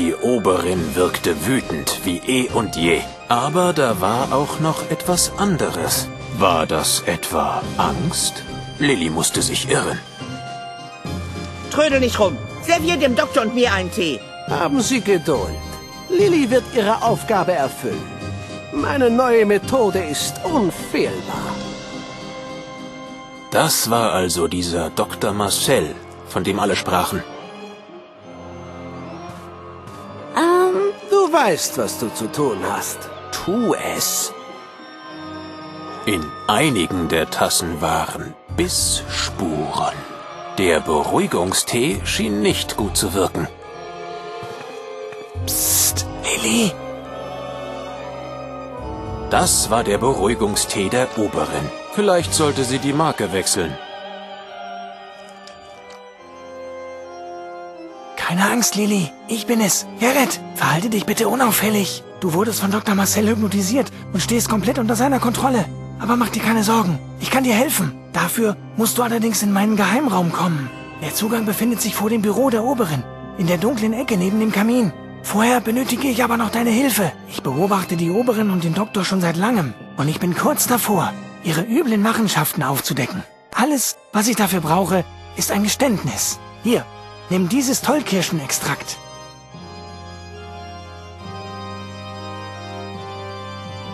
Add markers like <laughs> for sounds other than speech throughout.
Die Oberin wirkte wütend wie eh und je. Aber da war auch noch etwas anderes. War das etwa Angst? Lilly musste sich irren. Trödel nicht rum. Servier dem Doktor und mir einen Tee. Haben Sie Geduld. Lilly wird ihre Aufgabe erfüllen. Meine neue Methode ist unfehlbar. Das war also dieser Dr. Marcel, von dem alle sprachen. Weißt, was du zu tun hast. Tu es. In einigen der Tassen waren Bissspuren. Der Beruhigungstee schien nicht gut zu wirken. Psst, Lilly! Das war der Beruhigungstee der Oberin. Vielleicht sollte sie die Marke wechseln. Keine Angst, Lilly. Ich bin es. Gerrit, verhalte dich bitte unauffällig. Du wurdest von Dr. Marcel hypnotisiert und stehst komplett unter seiner Kontrolle. Aber mach dir keine Sorgen. Ich kann dir helfen. Dafür musst du allerdings in meinen Geheimraum kommen. Der Zugang befindet sich vor dem Büro der Oberin. In der dunklen Ecke neben dem Kamin. Vorher benötige ich aber noch deine Hilfe. Ich beobachte die Oberin und den Doktor schon seit langem. Und ich bin kurz davor, ihre üblen Machenschaften aufzudecken. Alles, was ich dafür brauche, ist ein Geständnis. Hier, nimm dieses Tollkirschenextrakt.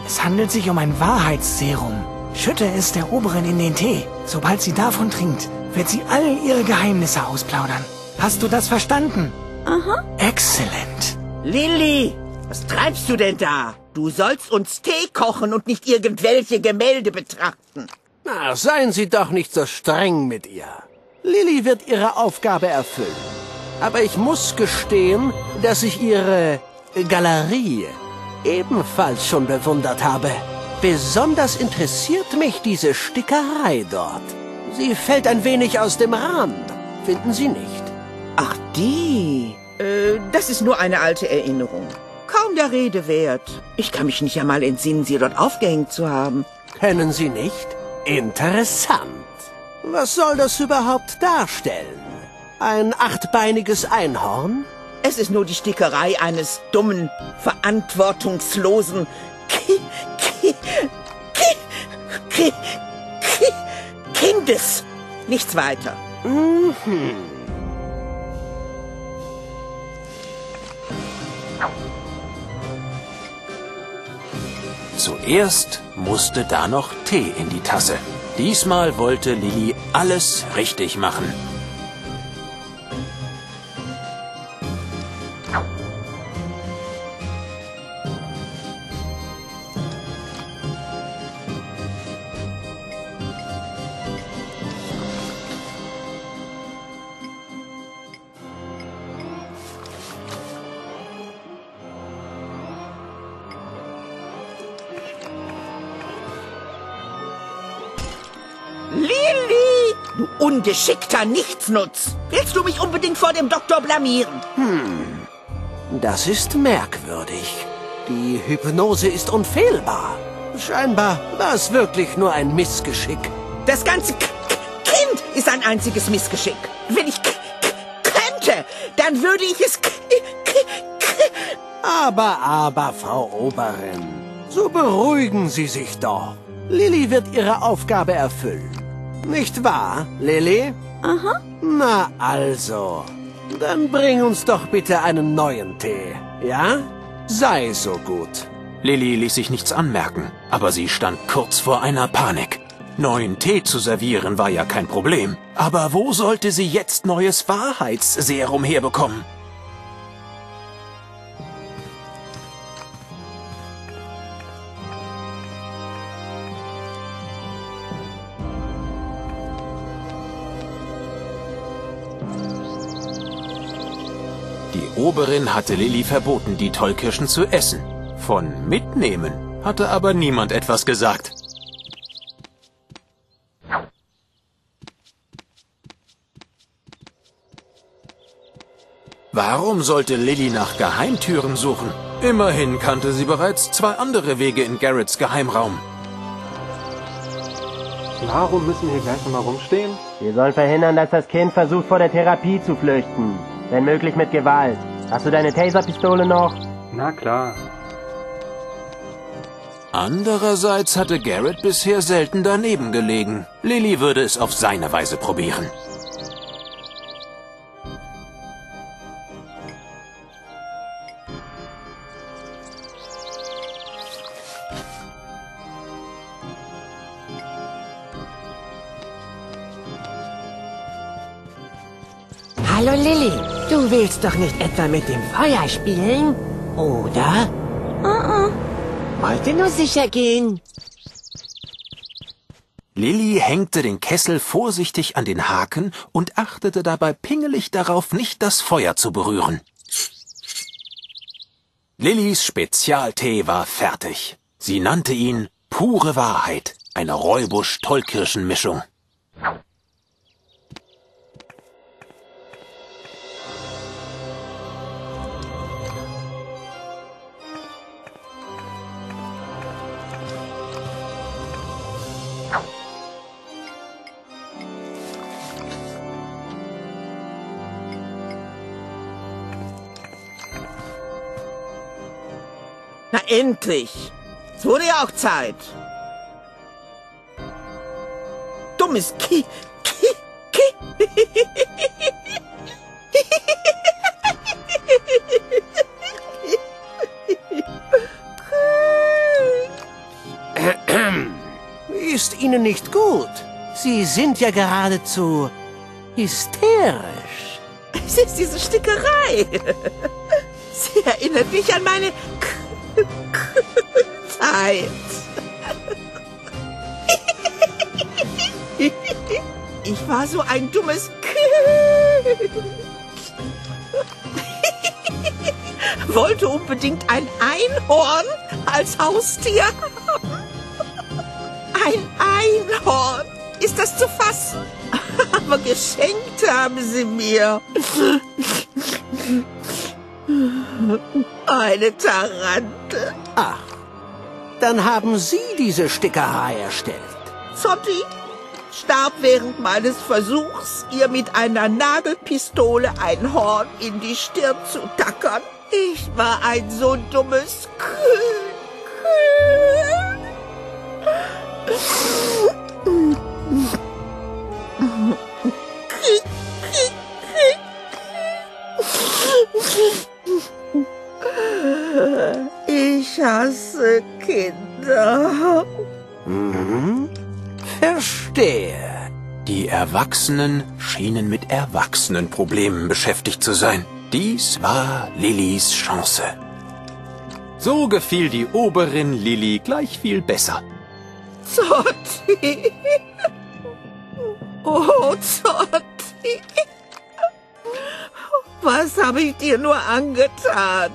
Es handelt sich um ein Wahrheitsserum. Schütte es der Oberin in den Tee. Sobald sie davon trinkt, wird sie all ihre Geheimnisse ausplaudern. Hast du das verstanden? Aha. Exzellent. Lilly, was treibst du denn da? Du sollst uns Tee kochen und nicht irgendwelche Gemälde betrachten. Na, seien Sie doch nicht so streng mit ihr. Lilly wird ihre Aufgabe erfüllen. Aber ich muss gestehen, dass ich ihre Galerie ebenfalls schon bewundert habe. Besonders interessiert mich diese Stickerei dort. Sie fällt ein wenig aus dem Rahmen, finden Sie nicht? Ach, die. Äh, das ist nur eine alte Erinnerung. Kaum der Rede wert. Ich kann mich nicht einmal entsinnen, sie dort aufgehängt zu haben. Kennen Sie nicht? Interessant. Was soll das überhaupt darstellen? Ein achtbeiniges Einhorn? Es ist nur die Stickerei eines dummen, verantwortungslosen Ki Ki Ki Ki Ki Kindes. Nichts weiter. Mhm. Zuerst musste da noch Tee in die Tasse. Diesmal wollte Lilly alles richtig machen. Du ungeschickter Nichtsnutz! Willst du mich unbedingt vor dem Doktor blamieren? Das ist merkwürdig. Die Hypnose ist unfehlbar. Scheinbar war es wirklich nur ein Missgeschick. Das ganze K K Kind ist ein einziges Missgeschick. Wenn ich K K könnte, dann würde ich es K K K Aber, aber, Frau Oberin, so beruhigen Sie sich doch. Lilly wird ihre Aufgabe erfüllen. Nicht wahr, Lilly? Aha. Na also, dann bring uns doch bitte einen neuen Tee, ja? Sei so gut. Lilly ließ sich nichts anmerken, aber sie stand kurz vor einer Panik. Neuen Tee zu servieren war ja kein Problem. Aber wo sollte sie jetzt neues Wahrheitsserum herbekommen? Oberin hatte Lilly verboten, die Tollkirschen zu essen. Von mitnehmen hatte aber niemand etwas gesagt. Warum sollte Lilly nach Geheimtüren suchen? Immerhin kannte sie bereits zwei andere Wege in Garretts Geheimraum. Warum müssen wir hier gleich nochmal rumstehen? Wir sollen verhindern, dass das Kind versucht, vor der Therapie zu flüchten. Wenn möglich mit Gewalt. Hast du deine Taserpistole noch? Na klar. Andererseits hatte Garrett bisher selten daneben gelegen. Lilly würde es auf seine Weise probieren. Willst doch nicht etwa mit dem Feuer spielen, oder? Uh Wollte nur sicher gehen. Lilly hängte den Kessel vorsichtig an den Haken und achtete dabei pingelig darauf, nicht das Feuer zu berühren. Lillys Spezialtee war fertig. Sie nannte ihn pure Wahrheit, eine Räubusch-Tollkirschen-Mischung. Endlich. Es wurde ja auch Zeit. Dummes Ki... Ki... Ki... Ist Ihnen nicht gut? Sie sind ja geradezu hysterisch. Es ist diese Stickerei. Sie erinnert mich an meine Zeit. Ich war so ein dummes Kind. Wollte unbedingt ein Einhorn als Haustier haben. Ein Einhorn. Ist das zu fassen? Aber geschenkt haben sie mir. Eine Tarantel. Ach, dann haben Sie diese Stickerei erstellt. Zotti starb während meines Versuchs, ihr mit einer Nagelpistole ein Horn in die Stirn zu tackern. Ich war ein so dummes Kühl. Ich hasse Kinder. Mhm. Verstehe. Die Erwachsenen schienen mit Erwachsenenproblemen beschäftigt zu sein. Dies war Lillys Chance. So gefiel die Oberin Lilly gleich viel besser. Zotti. Oh, Zotti. Was habe ich dir nur angetan?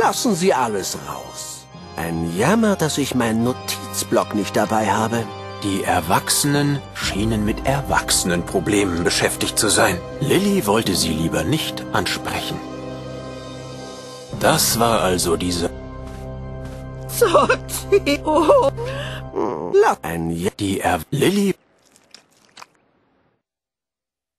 Lassen Sie alles raus. Ein Jammer, dass ich meinen Notizblock nicht dabei habe. Die Erwachsenen schienen mit Erwachsenenproblemen beschäftigt zu sein. Lilly wollte sie lieber nicht ansprechen. Das war also diese... Oh. La ein ja Die er... Lilly...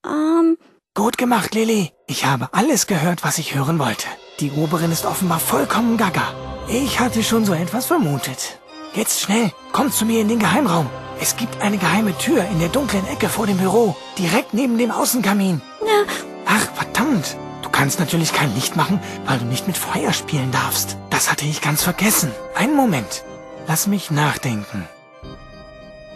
Ähm. Gut gemacht, Lilly. Ich habe alles gehört, was ich hören wollte. Die Oberin ist offenbar vollkommen gaga. Ich hatte schon so etwas vermutet. Jetzt schnell, komm zu mir in den Geheimraum. Es gibt eine geheime Tür in der dunklen Ecke vor dem Büro, direkt neben dem Außenkamin. Ach, verdammt. Du kannst natürlich kein Licht machen, weil du nicht mit Feuer spielen darfst. Das hatte ich ganz vergessen. Einen Moment. Lass mich nachdenken.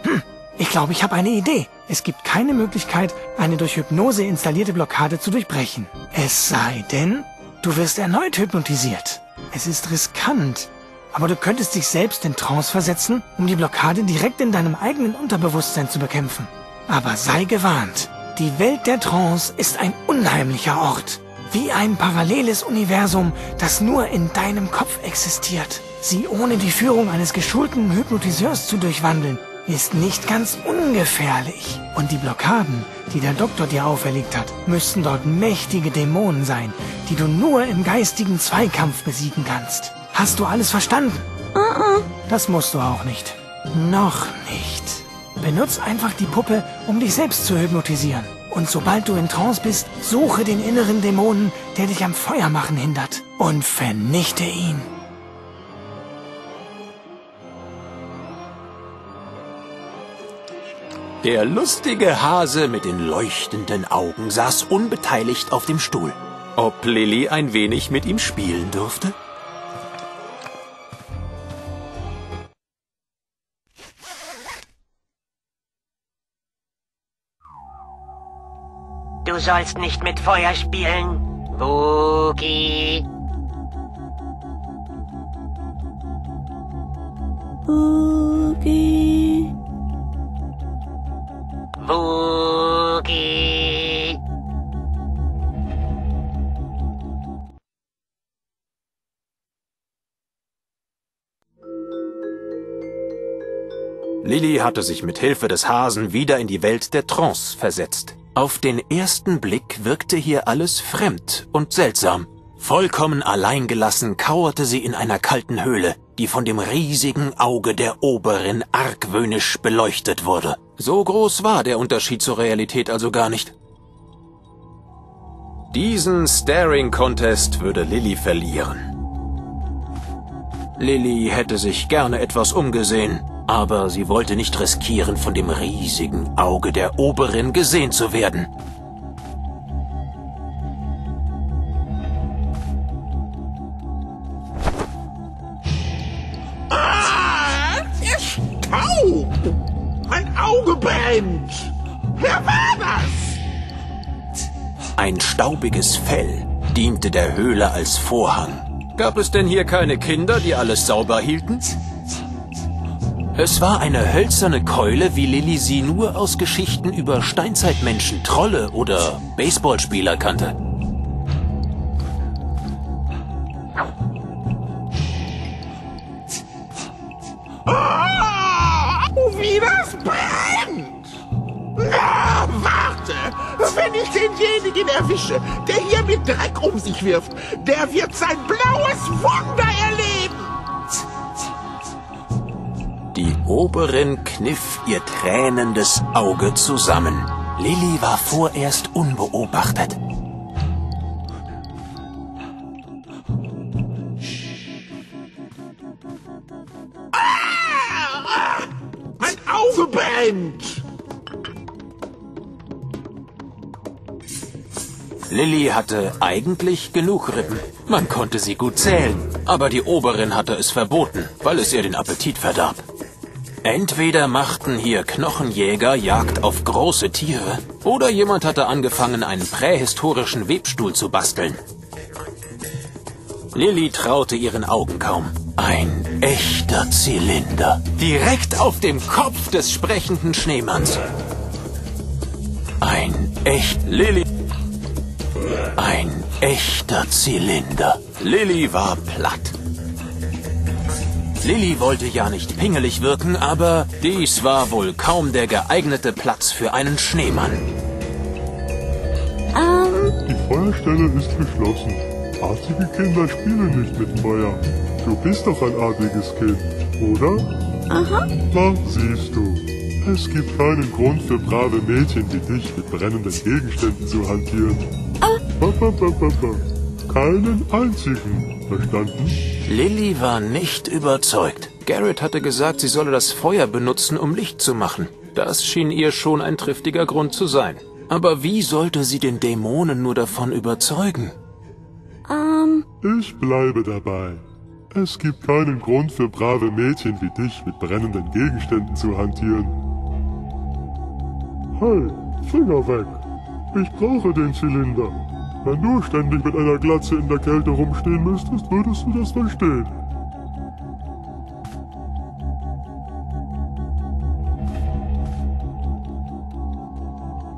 Hm, ich glaube, ich habe eine Idee. Es gibt keine Möglichkeit, eine durch Hypnose installierte Blockade zu durchbrechen. Es sei denn, du wirst erneut hypnotisiert. Es ist riskant, aber du könntest dich selbst in Trance versetzen, um die Blockade direkt in deinem eigenen Unterbewusstsein zu bekämpfen. Aber sei gewarnt. Die Welt der Trance ist ein unheimlicher Ort. Wie ein paralleles Universum, das nur in deinem Kopf existiert. Sie ohne die Führung eines geschulten Hypnotiseurs zu durchwandeln, ist nicht ganz ungefährlich. Und die Blockaden, die der Doktor dir auferlegt hat, müssten dort mächtige Dämonen sein, die du nur im geistigen Zweikampf besiegen kannst. Hast du alles verstanden? Das musst du auch nicht. Noch nicht. Benutz einfach die Puppe, um dich selbst zu hypnotisieren. Und sobald du in Trance bist, suche den inneren Dämonen, der dich am Feuermachen hindert, und vernichte ihn. Der lustige Hase mit den leuchtenden Augen saß unbeteiligt auf dem Stuhl. Ob Lilly ein wenig mit ihm spielen durfte? Du sollst nicht mit Feuer spielen. Wookie. Boogie. Wookie. Lilly hatte sich mit Hilfe des Hasen wieder in die Welt der Trance versetzt. Auf den ersten Blick wirkte hier alles fremd und seltsam. Vollkommen alleingelassen kauerte sie in einer kalten Höhle, die von dem riesigen Auge der Oberin argwöhnisch beleuchtet wurde. So groß war der Unterschied zur Realität also gar nicht. Diesen Staring Contest würde Lilly verlieren. Lilly hätte sich gerne etwas umgesehen, aber sie wollte nicht riskieren, von dem riesigen Auge der Oberin gesehen zu werden. Ein staubiges Fell diente der Höhle als Vorhang. Gab es denn hier keine Kinder, die alles sauber hielten? Es war eine hölzerne Keule, wie Lilly sie nur aus Geschichten über Steinzeitmenschen, Trolle oder Baseballspieler kannte. Ah, wie das brennt! Wenn ich denjenigen erwische, der hier mit Dreck um sich wirft, der wird sein blaues Wunder erleben! Die Oberin kniff ihr tränendes Auge zusammen. Lilly war vorerst unbeobachtet. Lilly hatte eigentlich genug Rippen. Man konnte sie gut zählen. Aber die Oberin hatte es verboten, weil es ihr den Appetit verdarb. Entweder machten hier Knochenjäger Jagd auf große Tiere, oder jemand hatte angefangen, einen prähistorischen Webstuhl zu basteln. Lilly traute ihren Augen kaum. Ein echter Zylinder. Direkt auf dem Kopf des sprechenden Schneemanns. Ein echt Lilly. Ein echter Zylinder. Lilly war platt. Lilly wollte ja nicht pingelig wirken, aber dies war wohl kaum der geeignete Platz für einen Schneemann. Die Feuerstelle ist geschlossen. Artige Kinder spielen nicht mit Feuer. Du bist doch ein artiges Kind, oder? Aha. Na, siehst du. Es gibt keinen Grund für brave Mädchen wie dich mit brennenden Gegenständen zu hantieren. Keinen einzigen. Verstanden? Lilly war nicht überzeugt. Garrett hatte gesagt, sie solle das Feuer benutzen, um Licht zu machen. Das schien ihr schon ein triftiger Grund zu sein. Aber wie sollte sie den Dämonen nur davon überzeugen? Ich bleibe dabei. Es gibt keinen Grund für brave Mädchen wie dich mit brennenden Gegenständen zu hantieren. Hey, Finger weg. Ich brauche den Zylinder. Wenn du ständig mit einer Glatze in der Kälte rumstehen müsstest, würdest du das verstehen.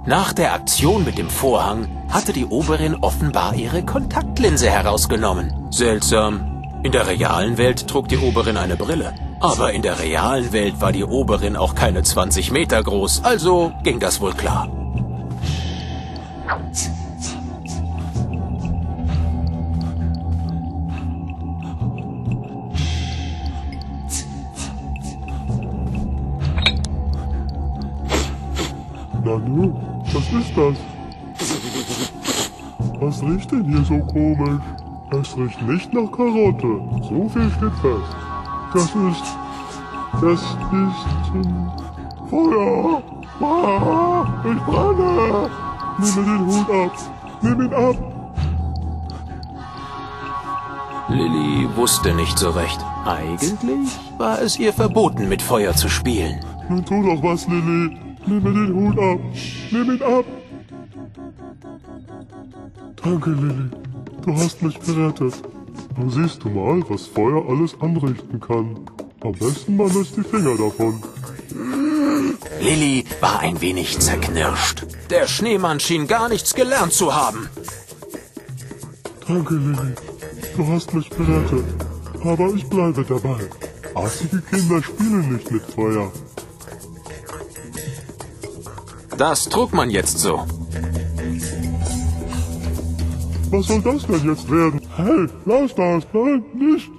Nach der Aktion mit dem Vorhang hatte die Oberin offenbar ihre Kontaktlinse herausgenommen. Seltsam. In der realen Welt trug die Oberin eine Brille. Aber in der realen Welt war die Oberin auch keine 20 Meter groß, also ging das wohl klar. Nanu, Was ist das? Was riecht denn hier so komisch? Es riecht nicht nach Karotte. So viel steht fest. Das ist... Das ist... Ähm, Feuer! Ah, ich brenne! Nimm mir den Hut ab! Nimm ihn ab! Lilly wusste nicht so recht. Eigentlich war es ihr verboten, mit Feuer zu spielen. Nun tu doch was, Lilly. Nimm mir den Hut ab. Nimm ihn ab. Danke, Lilly. Du hast mich gerettet. Nun siehst du mal, was Feuer alles anrichten kann. Am besten man lässt die Finger davon. Lilly war ein wenig zerknirscht. Der Schneemann schien gar nichts gelernt zu haben. Danke, Lilly. Du hast mich gerettet. Aber ich bleibe dabei. Artige Kinder spielen nicht mit Feuer. Das trug man jetzt so. Was soll das denn jetzt werden? Hey, lass das! Nein, nicht!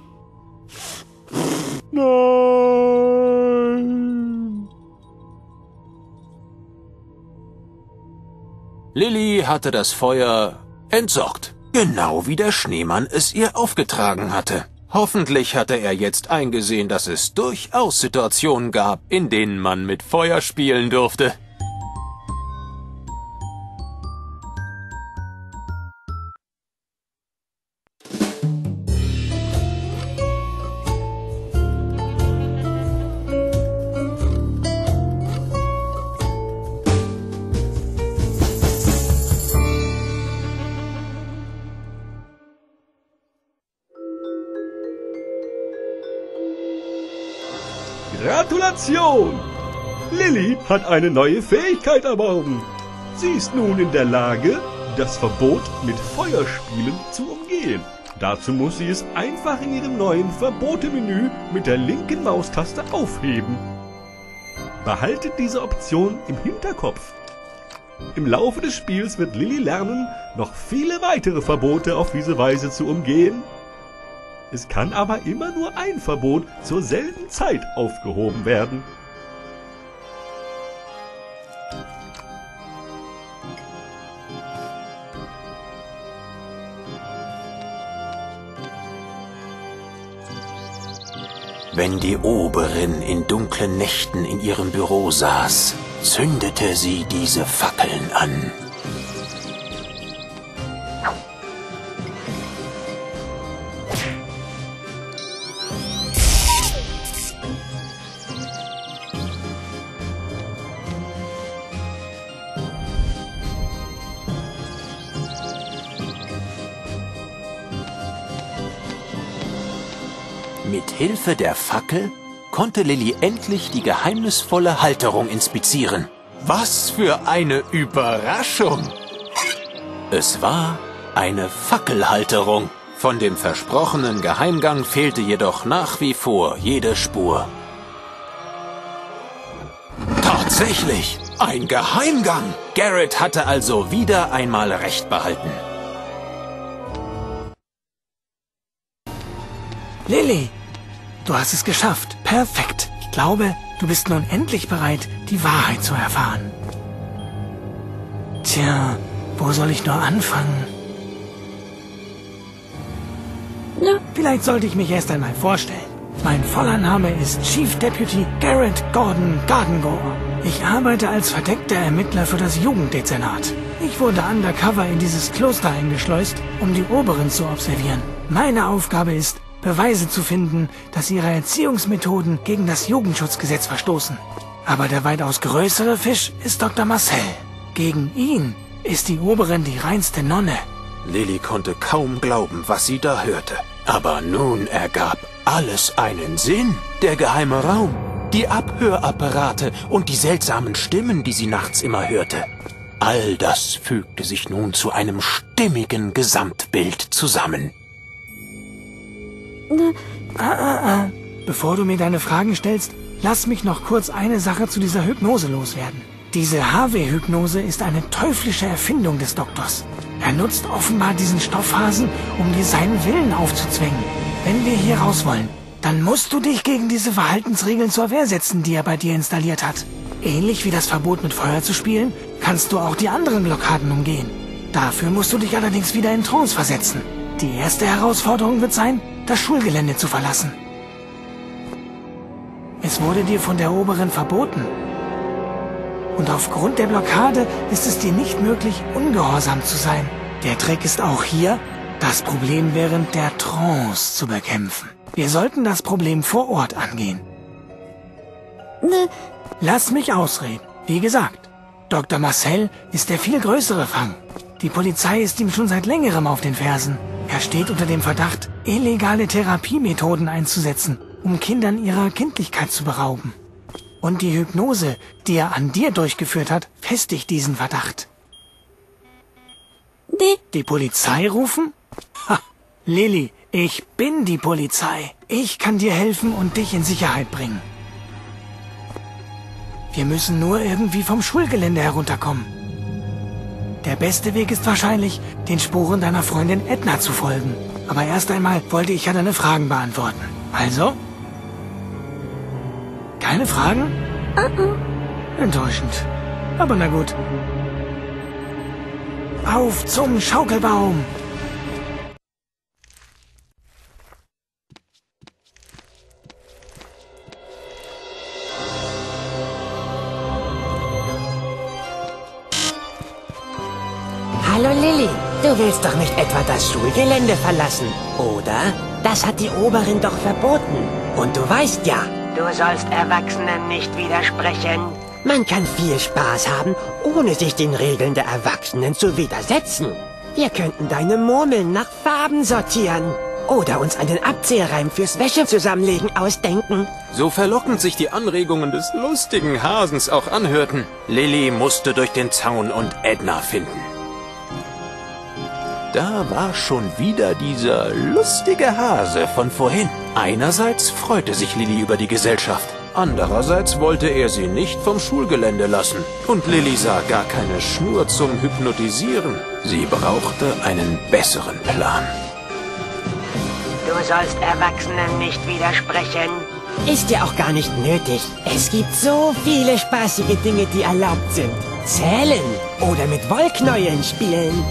Nein! Lilly hatte das Feuer entsorgt. Genau wie der Schneemann es ihr aufgetragen hatte. Hoffentlich hatte er jetzt eingesehen, dass es durchaus Situationen gab, in denen man mit Feuer spielen durfte. Gratulation! Lilly hat eine neue Fähigkeit erworben. Sie ist nun in der Lage, das Verbot mit Feuerspielen zu umgehen. Dazu muss sie es einfach in ihrem neuen Verbote-Menü mit der linken Maustaste aufheben. Behaltet diese Option im Hinterkopf. Im Laufe des Spiels wird Lilly lernen, noch viele weitere Verbote auf diese Weise zu umgehen es kann aber immer nur ein Verbot zur selben Zeit aufgehoben werden. Wenn die Oberin in dunklen Nächten in ihrem Büro saß, zündete sie diese Fackeln an. Hilfe der Fackel konnte Lilly endlich die geheimnisvolle Halterung inspizieren. Was für eine Überraschung! Es war eine Fackelhalterung. Von dem versprochenen Geheimgang fehlte jedoch nach wie vor jede Spur. Tatsächlich, ein Geheimgang! Garrett hatte also wieder einmal recht behalten. Lilly, Du hast es geschafft. Perfekt. Ich glaube, du bist nun endlich bereit, die Wahrheit zu erfahren. Tja, wo soll ich nur anfangen? Ja. Vielleicht sollte ich mich erst einmal vorstellen. Mein voller Name ist Chief Deputy Garrett Gordon Gardengore. Ich arbeite als verdeckter Ermittler für das Jugenddezernat. Ich wurde undercover in dieses Kloster eingeschleust, um die Oberen zu observieren. Meine Aufgabe ist, Beweise zu finden, dass ihre Erziehungsmethoden gegen das Jugendschutzgesetz verstoßen. Aber der weitaus größere Fisch ist Dr. Marcel. Gegen ihn ist die Oberin die reinste Nonne. Lilly konnte kaum glauben, was sie da hörte. Aber nun ergab alles einen Sinn. Der geheime Raum, die Abhörapparate und die seltsamen Stimmen, die sie nachts immer hörte. All das fügte sich nun zu einem stimmigen Gesamtbild zusammen. Ah, ah, ah. Bevor du mir deine Fragen stellst, lass mich noch kurz eine Sache zu dieser Hypnose loswerden. Diese HW-Hypnose ist eine teuflische Erfindung des Doktors. Er nutzt offenbar diesen Stoffhasen, um dir seinen Willen aufzuzwängen. Wenn wir hier raus wollen, dann musst du dich gegen diese Verhaltensregeln zur Wehr setzen, die er bei dir installiert hat. Ähnlich wie das Verbot mit Feuer zu spielen, kannst du auch die anderen Blockaden umgehen. Dafür musst du dich allerdings wieder in Trance versetzen. Die erste Herausforderung wird sein, das Schulgelände zu verlassen. Es wurde dir von der Oberin verboten. Und aufgrund der Blockade ist es dir nicht möglich, ungehorsam zu sein. Der Trick ist auch hier, das Problem während der Trance zu bekämpfen. Wir sollten das Problem vor Ort angehen. Ne, Lass mich ausreden. Wie gesagt, Dr. Marcel ist der viel größere Fang. Die Polizei ist ihm schon seit längerem auf den Fersen. Er steht unter dem Verdacht, illegale Therapiemethoden einzusetzen, um Kindern ihrer Kindlichkeit zu berauben. Und die Hypnose, die er an dir durchgeführt hat, festigt diesen Verdacht. die, Die Polizei rufen? Ha, Lilly, ich bin die Polizei. Ich kann dir helfen und dich in Sicherheit bringen. Wir müssen nur irgendwie vom Schulgelände herunterkommen. Der beste Weg ist wahrscheinlich, den Spuren deiner Freundin Edna zu folgen. Aber erst einmal wollte ich ja deine Fragen beantworten. Also? Keine Fragen? Enttäuschend. Aber na gut. Auf zum Schaukelbaum! Hallo Lilly, du willst doch nicht etwa das Schulgelände verlassen, oder? Das hat die Oberin doch verboten. Und du weißt ja, du sollst Erwachsenen nicht widersprechen. Man kann viel Spaß haben, ohne sich den Regeln der Erwachsenen zu widersetzen. Wir könnten deine Murmeln nach Farben sortieren. Oder uns einen Abzählreim fürs Wäsche zusammenlegen ausdenken. So verlockend sich die Anregungen des lustigen Hasens auch anhörten, Lilly musste durch den Zaun und Edna finden. Da war schon wieder dieser lustige Hase von vorhin. Einerseits freute sich Lilly über die Gesellschaft, andererseits wollte er sie nicht vom Schulgelände lassen. Und Lilly sah gar keine Schnur zum Hypnotisieren. Sie brauchte einen besseren Plan. Du sollst Erwachsenen nicht widersprechen. Ist ja auch gar nicht nötig. Es gibt so viele spaßige Dinge, die erlaubt sind. Zählen oder mit Wollknäueln spielen.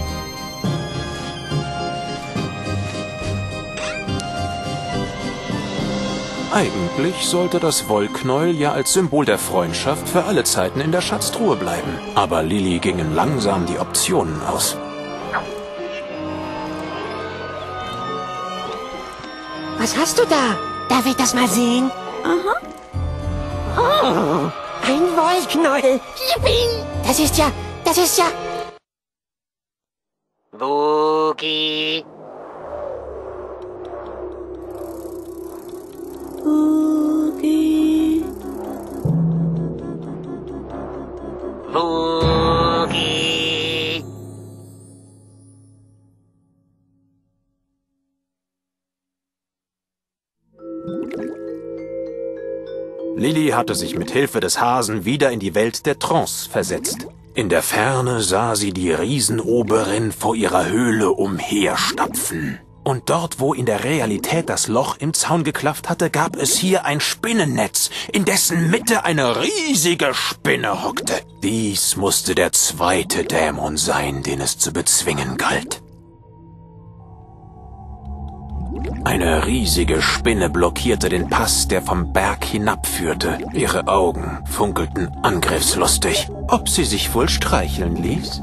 Eigentlich sollte das Wollknäuel ja als Symbol der Freundschaft für alle Zeiten in der Schatztruhe bleiben. Aber Lilly gingen langsam die Optionen aus. Was hast du da? Darf ich das mal sehen? Aha. Oh, ein Wollknäuel. Yippie. Das ist ja, das ist ja... Boogie. Boogie. Lilly hatte sich mit Hilfe des Hasen wieder in die Welt der Trance versetzt. In der Ferne sah sie die Riesenoberin vor ihrer Höhle umherstapfen. Und dort, wo in der Realität das Loch im Zaun geklafft hatte, gab es hier ein Spinnennetz, in dessen Mitte eine riesige Spinne hockte. Dies musste der zweite Dämon sein, den es zu bezwingen galt. Eine riesige Spinne blockierte den Pass, der vom Berg hinabführte. Ihre Augen funkelten angriffslustig. Ob sie sich wohl streicheln ließ?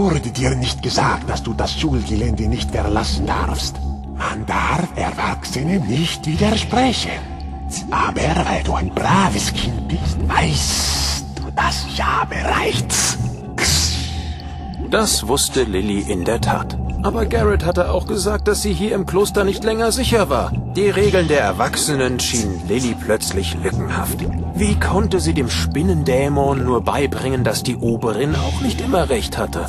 Wurde dir nicht gesagt, dass du das Schulgelände nicht verlassen darfst? Man darf Erwachsenen nicht widersprechen. Aber weil du ein braves Kind bist, weißt du das ja bereits. Das wusste Lilly in der Tat. Aber Garrett hatte auch gesagt, dass sie hier im Kloster nicht länger sicher war. Die Regeln der Erwachsenen schienen Lilly plötzlich lückenhaft. Wie konnte sie dem Spinnendämon nur beibringen, dass die Oberin auch nicht immer recht hatte?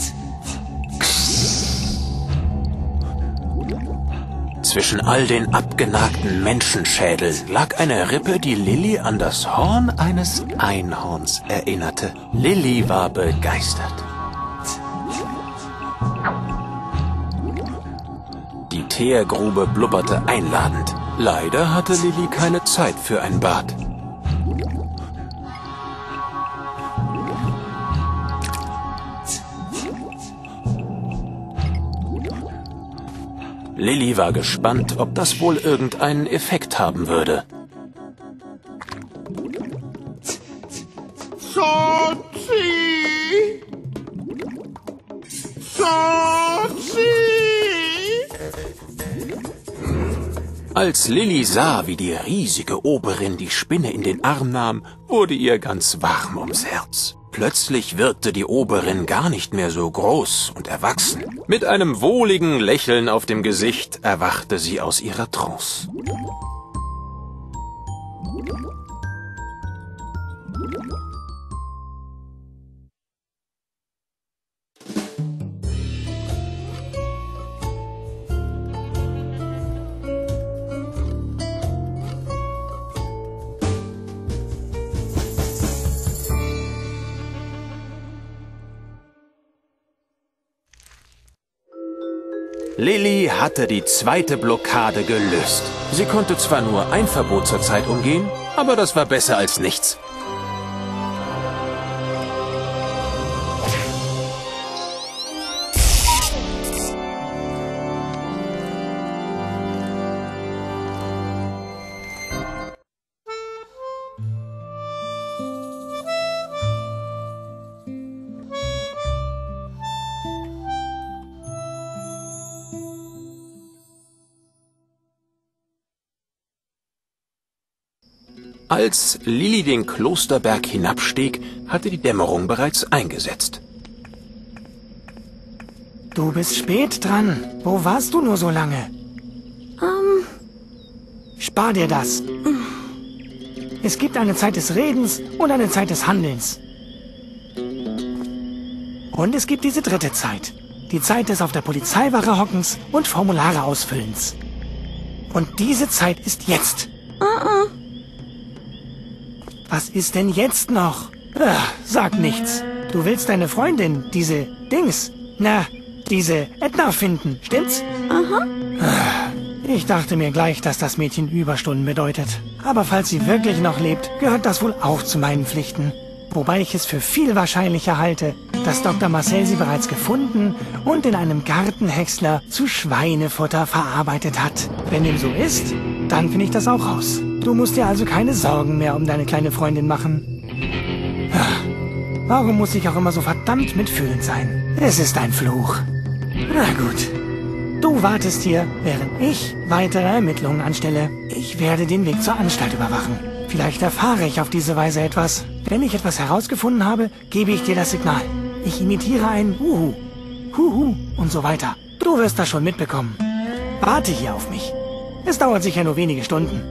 Zwischen all den abgenagten Menschenschädeln lag eine Rippe, die Lilly an das Horn eines Einhorns erinnerte. Lilly war begeistert. Teergrube blubberte einladend. Leider hatte Lilly keine Zeit für ein Bad. Lilly war gespannt, ob das wohl irgendeinen Effekt haben würde. Als Lilly sah, wie die riesige Oberin die Spinne in den Arm nahm, wurde ihr ganz warm ums Herz. Plötzlich wirkte die Oberin gar nicht mehr so groß und erwachsen. Mit einem wohligen Lächeln auf dem Gesicht erwachte sie aus ihrer Trance. Lilly hatte die zweite Blockade gelöst. Sie konnte zwar nur ein Verbot zur Zeit umgehen, aber das war besser als nichts. Als Lilly den Klosterberg hinabstieg, hatte die Dämmerung bereits eingesetzt. Du bist spät dran. Wo warst du nur so lange? Ähm. Spar dir das. Es gibt eine Zeit des Redens und eine Zeit des Handelns. Und es gibt diese dritte Zeit. Die Zeit des auf der Polizeiwache hockens und Formulare ausfüllens. Und diese Zeit ist jetzt. Was ist denn jetzt noch? Ach, sag nichts. Du willst deine Freundin, diese Dings, na, diese Edna finden, stimmt's? Aha. Ich dachte mir gleich, dass das Mädchen Überstunden bedeutet. Aber falls sie wirklich noch lebt, gehört das wohl auch zu meinen Pflichten. Wobei ich es für viel wahrscheinlicher halte, dass Dr. Marcel sie bereits gefunden und in einem Gartenhäcksler zu Schweinefutter verarbeitet hat. Wenn dem so ist, dann finde ich das auch raus. Du musst dir also keine Sorgen mehr um deine kleine Freundin machen. Warum muss ich auch immer so verdammt mitfühlend sein? Es ist ein Fluch. Na gut. Du wartest hier, während ich weitere Ermittlungen anstelle. Ich werde den Weg zur Anstalt überwachen. Vielleicht erfahre ich auf diese Weise etwas. Wenn ich etwas herausgefunden habe, gebe ich dir das Signal. Ich imitiere ein Huhu, Huhu und so weiter. Du wirst das schon mitbekommen. Warte hier auf mich. Es dauert sicher nur wenige Stunden.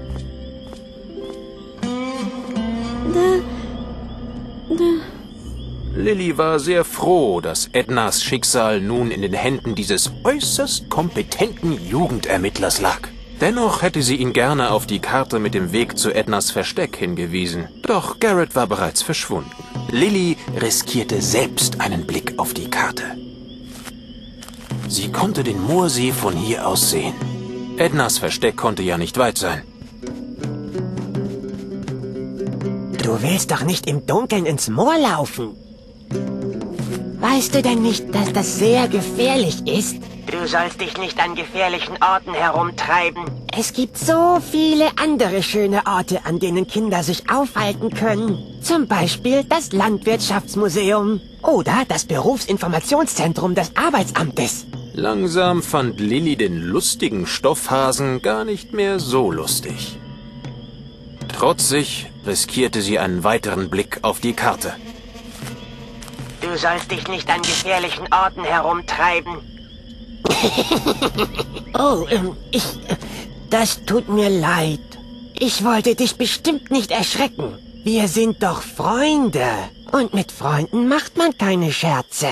Lilly war sehr froh, dass Ednas Schicksal nun in den Händen dieses äußerst kompetenten Jugendermittlers lag. Dennoch hätte sie ihn gerne auf die Karte mit dem Weg zu Ednas Versteck hingewiesen. Doch Garrett war bereits verschwunden. Lilly riskierte selbst einen Blick auf die Karte. Sie konnte den Moorsee von hier aus sehen. Ednas Versteck konnte ja nicht weit sein. Du willst doch nicht im Dunkeln ins Moor laufen. Weißt du denn nicht, dass das sehr gefährlich ist? Du sollst dich nicht an gefährlichen Orten herumtreiben. Es gibt so viele andere schöne Orte, an denen Kinder sich aufhalten können. Zum Beispiel das Landwirtschaftsmuseum oder das Berufsinformationszentrum des Arbeitsamtes. Langsam fand Lilly den lustigen Stoffhasen gar nicht mehr so lustig. Trotzig riskierte sie einen weiteren Blick auf die Karte. Du sollst dich nicht an gefährlichen Orten herumtreiben. <laughs> oh, ähm, ich... Äh, das tut mir leid. Ich wollte dich bestimmt nicht erschrecken. Wir sind doch Freunde. Und mit Freunden macht man keine Scherze.